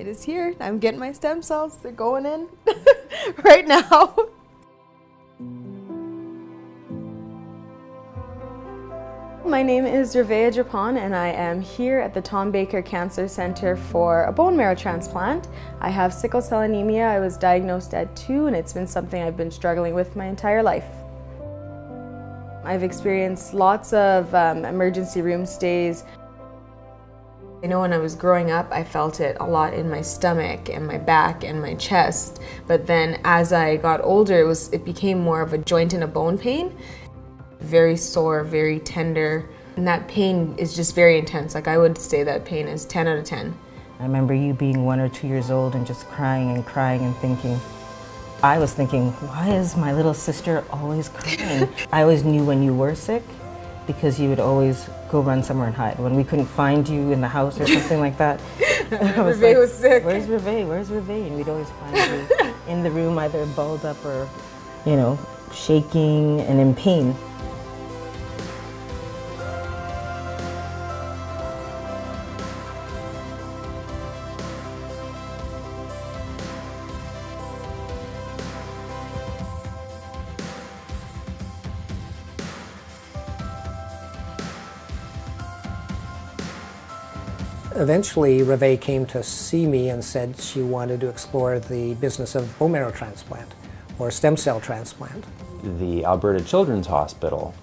it is here. I'm getting my stem cells. They're going in right now. My name is Revea Japan and I am here at the Tom Baker Cancer Center for a bone marrow transplant. I have sickle cell anemia. I was diagnosed at two and it's been something I've been struggling with my entire life. I've experienced lots of um, emergency room stays. I know when I was growing up, I felt it a lot in my stomach and my back and my chest. But then as I got older, it, was, it became more of a joint and a bone pain. Very sore, very tender. And that pain is just very intense. Like I would say that pain is 10 out of 10. I remember you being one or two years old and just crying and crying and thinking, I was thinking, why is my little sister always crying? I always knew when you were sick because you would always go run somewhere and hide. When we couldn't find you in the house or something like that, I was like, was sick. Where's Reve? Where's Reve? And we'd always find you in the room either balled up or, you know, shaking and in pain. Eventually, Reve came to see me and said she wanted to explore the business of bone marrow transplant or stem cell transplant. The Alberta Children's Hospital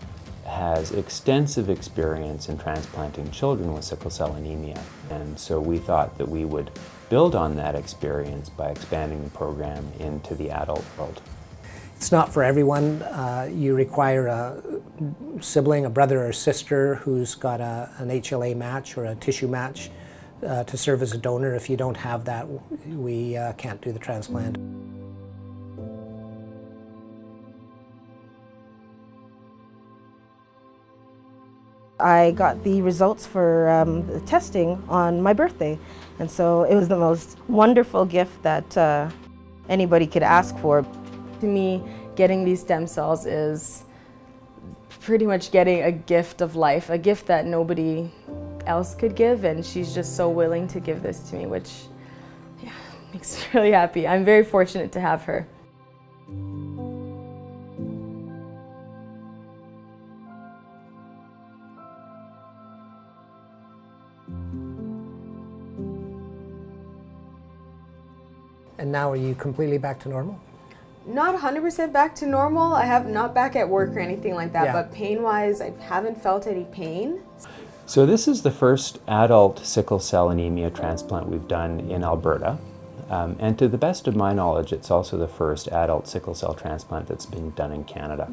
has extensive experience in transplanting children with sickle cell anemia, and so we thought that we would build on that experience by expanding the program into the adult world. It's not for everyone. Uh, you require a sibling, a brother or sister who's got a, an HLA match or a tissue match uh, to serve as a donor. If you don't have that, we uh, can't do the transplant. I got the results for um, the testing on my birthday, and so it was the most wonderful gift that uh, anybody could ask for. To me, getting these stem cells is pretty much getting a gift of life, a gift that nobody else could give, and she's just so willing to give this to me, which yeah, makes me really happy. I'm very fortunate to have her. And now are you completely back to normal? not 100% back to normal. I have not back at work or anything like that, yeah. but pain wise, I haven't felt any pain. So, this is the first adult sickle cell anemia transplant we've done in Alberta. Um, and to the best of my knowledge, it's also the first adult sickle cell transplant that's been done in Canada.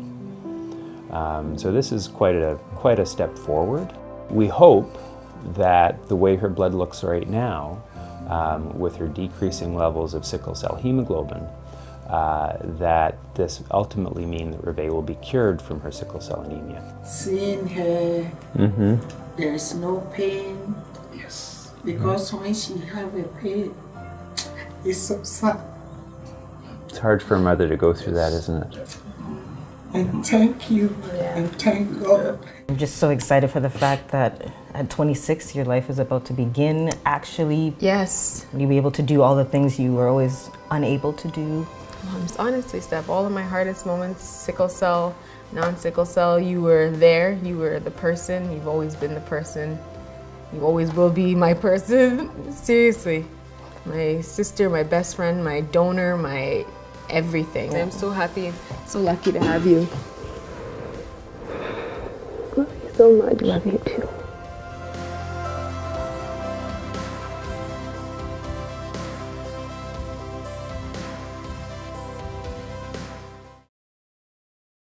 Um, so, this is quite a, quite a step forward. We hope that the way her blood looks right now, um, with her decreasing levels of sickle cell hemoglobin, uh, that this ultimately mean that Reve will be cured from her sickle cell anemia. Seeing her, mm-hmm. there's no pain. Yes. Because mm-hmm. when she have a pain, it's so sad. It's hard for a mother to go through that, isn't it? And thank you, and thank God. I'm just so excited for the fact that at 26, your life is about to begin. Actually, yes, you'll be able to do all the things you were always unable to do. Um, Moms, honestly, Steph, all of my hardest moments, sickle cell, non-sickle cell, you were there, you were the person, you've always been the person, you always will be my person, seriously. My sister, my best friend, my donor, my everything. I'm so happy, so lucky to have you. Love you so much. Love you too.